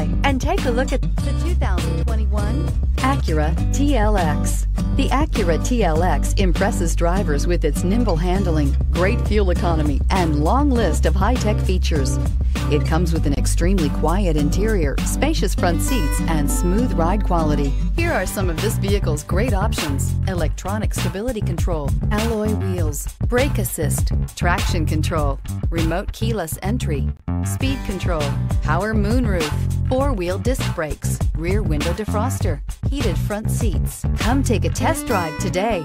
by and take a look at the 2021 Acura TLX. The Acura TLX impresses drivers with its nimble handling, great fuel economy, and long list of high-tech features. It comes with an extremely quiet interior, spacious front seats, and smooth ride quality. Here are some of this vehicle's great options. Electronic stability control, alloy wheels, brake assist, traction control, remote keyless entry, speed control, power moonroof, four-wheel disc brakes, rear window defroster, heated front seats. Come take a test drive today.